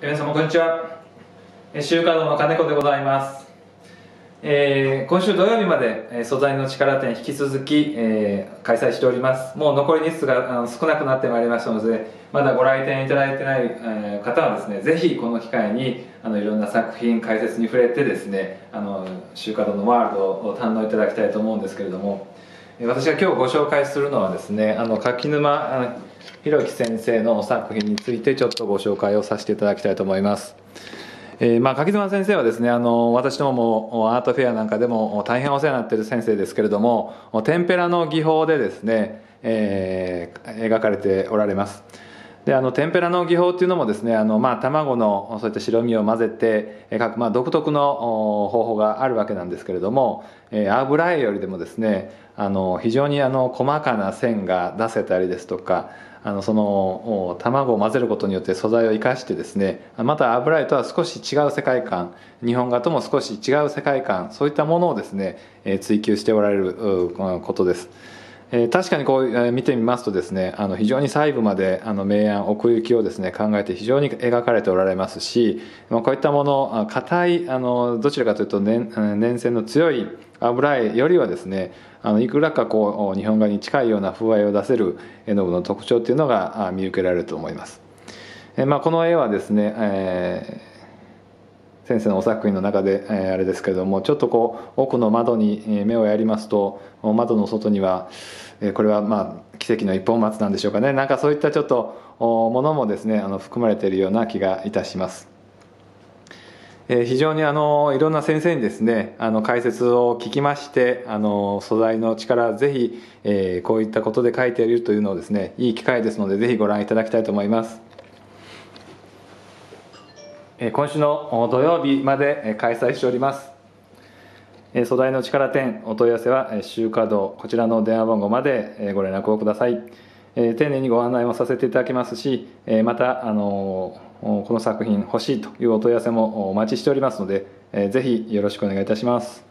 皆様こんにちは。週刊の金子でございます、えー今週土曜日まで素材の力展引き続き、えー開催しております。もう残り日数があの少なくなってまいりましたのでまだご来店いただいてない、えー方はですねぜひこの機会にあのいろんな作品解説に触れてですねあの週刊のワールドを堪能いただきたいと思うんですけれども私が今日ご紹介するのはですねあの柿沼弘樹先生の作品についてちょっとご紹介をさせていただきたいと思います。えーまあ、柿沼先生はですねあの私どももアートフェアなんかでも大変お世話になってる先生ですけれどもテンペラの技法でですね、えー描かれておられますであの天ぷらの技法っていうのもですねあの、まあ、卵のそういった白身を混ぜて描く、まあ、独特の方法があるわけなんですけれども、えー油絵よりでもですねあの非常にあの細かな線が出せたりですとかあのその卵を混ぜることによって素材を生かしてですねまた油絵とは少し違う世界観日本画とも少し違う世界観そういったものをですね、えー追求しておられることです。えー確かにこう、えー見てみますとですねあの非常に細部まであの明暗奥行きをですね考えて非常に描かれておられますし、まあ、こういったもの硬いあのどちらかというと粘うん粘性の強い油絵よりはですねあのいくらかこう日本画に近いような風合いを出せる絵の具の特徴っていうのが見受けられると思います。えーまあ、この絵はですね、えー先生のお作品の中で、えーあれですけれどもちょっとこう奥の窓に目をやりますと窓の外には、えーこれはまあ奇跡の一本松なんでしょうかねなんかそういったちょっとおものもですねあの含まれているような気がいたします。え非常にあのいろんな先生にですねあの解説を聞きましてあの素材の力ぜひ、えーこういったことで書いているというのをですねいい機会ですのでぜひご覧いただきたいと思います。え今週の土曜日までえ開催しております。え素材の力店お問い合わせはえー週華堂こちらの電話番号までえご連絡をください。え丁寧にご案内もさせていただきますし、えまたあのこの作品欲しいというお問い合わせもお待ちしておりますので、えーぜひよろしくお願いいたします。